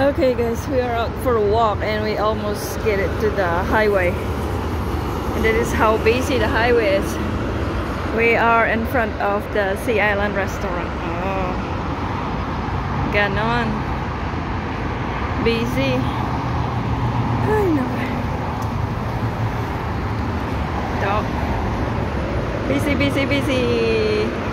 Okay guys, we are out for a walk and we almost get it to the highway. And that is how busy the highway is. We are in front of the Sea Island restaurant. Oh. Ganon. Busy. I know. Dog. Busy, busy, busy.